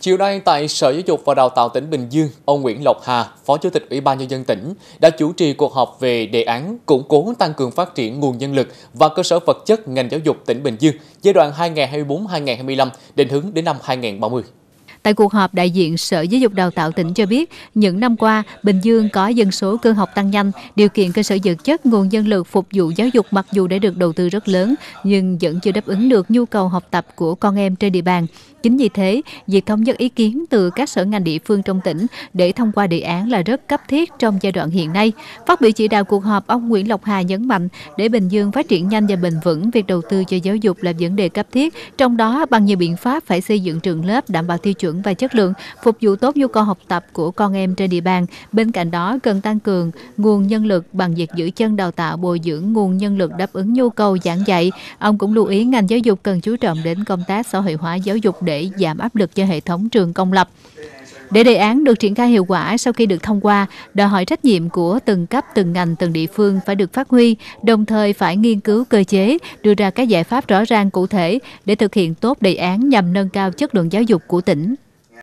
Chiều nay tại Sở Giáo dục và Đào tạo tỉnh Bình Dương, ông Nguyễn Lộc Hà, Phó Chủ tịch Ủy ban Nhân dân tỉnh, đã chủ trì cuộc họp về đề án củng cố tăng cường phát triển nguồn nhân lực và cơ sở vật chất ngành giáo dục tỉnh Bình Dương giai đoạn 2024-2025 định hướng đến năm 2030. Tại cuộc họp, đại diện Sở Giáo dục Đào tạo tỉnh cho biết, những năm qua, Bình Dương có dân số cơ học tăng nhanh, điều kiện cơ sở vật chất, nguồn nhân lực phục vụ giáo dục mặc dù đã được đầu tư rất lớn, nhưng vẫn chưa đáp ứng được nhu cầu học tập của con em trên địa bàn. Chính vì thế, việc thống nhất ý kiến từ các sở ngành địa phương trong tỉnh để thông qua đề án là rất cấp thiết trong giai đoạn hiện nay. Phát biểu chỉ đạo cuộc họp, ông Nguyễn Lộc Hà nhấn mạnh để Bình Dương phát triển nhanh và bền vững, việc đầu tư cho giáo dục là vấn đề cấp thiết, trong đó bằng nhiều biện pháp phải xây dựng trường lớp đảm bảo tiêu chuẩn chuẩn và chất lượng, phục vụ tốt nhu cầu học tập của con em trên địa bàn. Bên cạnh đó, cần tăng cường nguồn nhân lực bằng việc giữ chân đào tạo bồi dưỡng nguồn nhân lực đáp ứng nhu cầu giảng dạy. Ông cũng lưu ý ngành giáo dục cần chú trọng đến công tác xã hội hóa giáo dục để giảm áp lực cho hệ thống trường công lập. Để đề án được triển khai hiệu quả sau khi được thông qua, đòi hỏi trách nhiệm của từng cấp, từng ngành, từng địa phương phải được phát huy, đồng thời phải nghiên cứu cơ chế, đưa ra các giải pháp rõ ràng cụ thể để thực hiện tốt đề án nhằm nâng cao chất lượng giáo dục của tỉnh.